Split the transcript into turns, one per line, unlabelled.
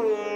con mm.